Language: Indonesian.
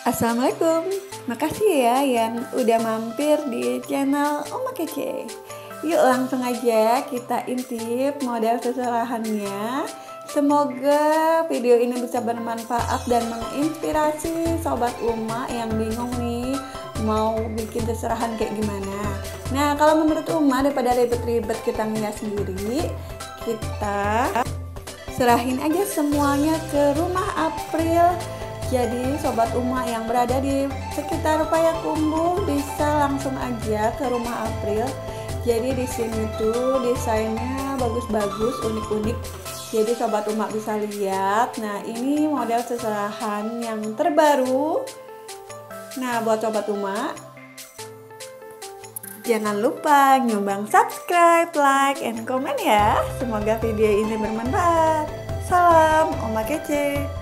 Assalamualaikum, makasih ya yang udah mampir di channel Oma Kece. Yuk langsung aja kita intip model seserahannya. Semoga video ini bisa bermanfaat dan menginspirasi sobat Uma yang bingung nih mau bikin seserahan kayak gimana. Nah kalau menurut Uma daripada ribet-ribet kita ngias sendiri Kita serahin aja semuanya ke rumah April jadi sobat Uma yang berada di sekitar Payakumbuh bisa langsung aja ke rumah April. Jadi di sini tuh desainnya bagus-bagus, unik-unik. Jadi sobat Uma bisa lihat. Nah, ini model seserahan yang terbaru. Nah, buat sobat Uma Jangan lupa nyumbang subscribe, like, and komen ya. Semoga video ini bermanfaat. Salam Oma Kece.